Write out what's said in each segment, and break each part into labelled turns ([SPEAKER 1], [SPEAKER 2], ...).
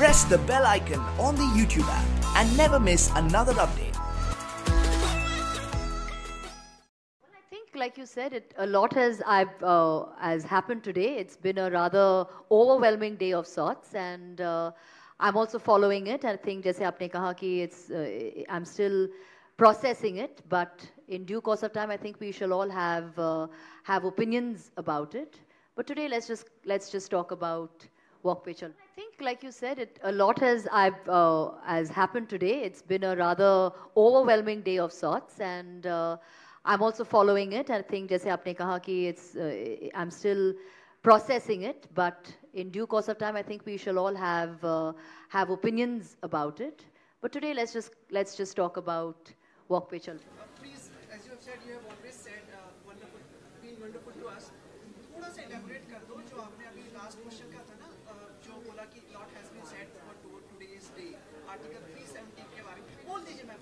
[SPEAKER 1] press the bell icon on the YouTube app and never miss another update.
[SPEAKER 2] Well, I think, like you said, it, a lot has I've, uh, has happened today. It's been a rather overwhelming day of sorts, and uh, I'm also following it. I think, जैसे आपने कहा कि it's, uh, I'm still processing it, but in due course of time, I think we shall all have uh, have opinions about it. But today, let's just let's just talk about walk pe chal. I think, like you said, it, a lot has I've, uh, has happened today. It's been a rather overwhelming day of sorts, and uh, I'm also following it. I think, जैसे आपने कहा कि it's, uh, I'm still processing it, but in due course of time, I think we shall all have uh, have opinions about it. But today, let's just let's just talk about walk pe chal.
[SPEAKER 3] Uh, please, as you have said, you have always said uh, wonderful, been wonderful to us. Article 370 के बारे में बोल दीजिए ma'am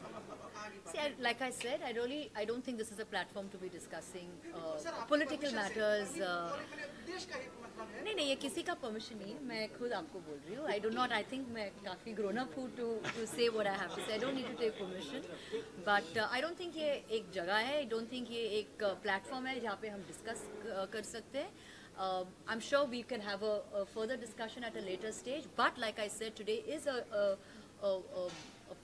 [SPEAKER 2] See, I, like I said, I really I don't think this is a platform to be discussing uh, political matters.
[SPEAKER 3] नहीं,
[SPEAKER 2] Uh,
[SPEAKER 3] का ही मतलब
[SPEAKER 2] नहीं नहीं ये किसी का परमिशन नहीं है मैं खुद आपको बोल रही हूँ। I do not I think मैं काफ़ी ग्रोन अप हूँ to to say what I have to say I don't need to take permission but I don't think ये एक जगह है। आई डोंट थिंक ये एक प्लेटफॉर्म है जहाँ पे हम डिस्कस कर सकते हैं। I am sure we can have a further discussion at a later stage but like I said today is a a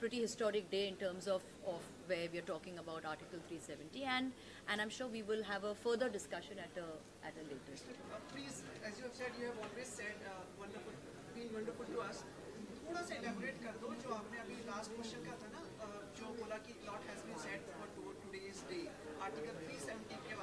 [SPEAKER 2] pretty historic day in terms of, of where we are talking about Article 370 and, and I'm sure we will have a further discussion at a, at a later stage.
[SPEAKER 3] Uh, please, as you have said, you have always said uh, wonderful, been wonderful to us. थोड़ा सा elaborate कर दो जो आपने अभी last question का था ना uh, जो बोला कि lot has been said for to- today's day. Article 370 के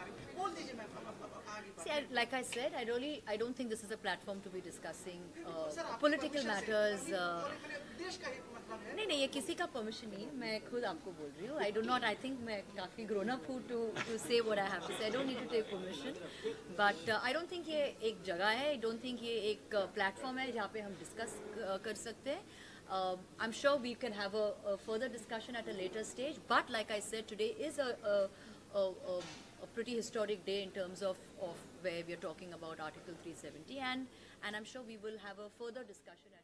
[SPEAKER 2] I, like I said, I really I don't think this is a platform to be discussing uh,
[SPEAKER 3] sir, आपकी
[SPEAKER 2] political
[SPEAKER 3] permission से-
[SPEAKER 2] matters.
[SPEAKER 3] नहीं,
[SPEAKER 2] Uh,
[SPEAKER 3] और मेरे देश का ही मतलब है
[SPEAKER 2] नहीं नहीं ये किसी का परमिशन नहीं है मैं खुद आपको बोल रही हूँ I do not I think मैं काफ़ी ग्रोन अप हूँ to to say what I have to say I don't need to take permission but I don't think ये एक जगह है आई डोंट थिंक ये एक प्लेटफॉर्म है जहाँ पे हम डिस्कस कर सकते हैं I am sure we can have a further discussion at a later stage but like I said today is a a pretty historic day in terms of, of where we are talking about Article 370 and, and I'm sure we will have a further discussion at